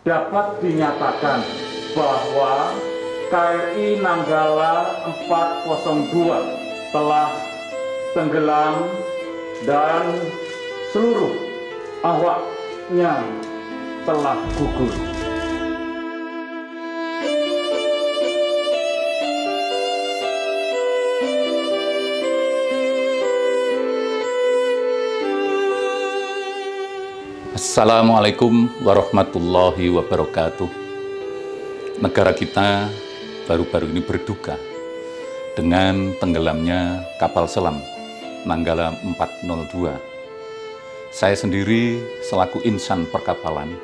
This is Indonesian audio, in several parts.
dapat dinyatakan bahwa KRI Nanggala 402 telah tenggelam dan seluruh awaknya telah gugur. Assalamualaikum warahmatullahi wabarakatuh. Negara kita baru-baru ini berduka dengan tenggelamnya kapal selam Nanggala 402. Saya sendiri selaku insan perkapalan,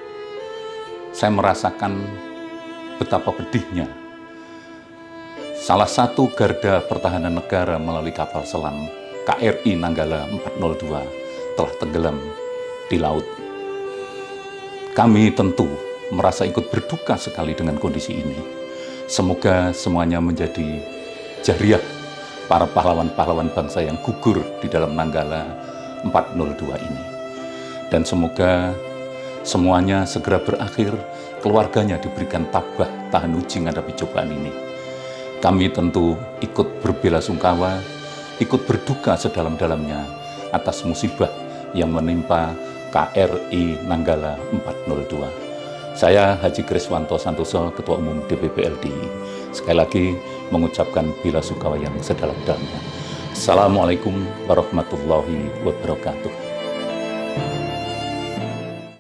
saya merasakan betapa pedihnya salah satu garda pertahanan negara melalui kapal selam KRI Nanggala 402 telah tenggelam di laut kami tentu merasa ikut berduka sekali dengan kondisi ini. Semoga semuanya menjadi jariah para pahlawan-pahlawan bangsa yang gugur di dalam Nanggala 402 ini. Dan semoga semuanya segera berakhir, keluarganya diberikan tabah tahan uji menghadapi cobaan ini. Kami tentu ikut berbela sungkawa, ikut berduka sedalam-dalamnya atas musibah yang menimpa KRI Nanggala 402. Saya Haji Kriswanto Santoso, Ketua Umum DPP LDI. Sekali lagi mengucapkan bila sukawa yang sedalam-dalamnya. Assalamualaikum warahmatullahi wabarakatuh.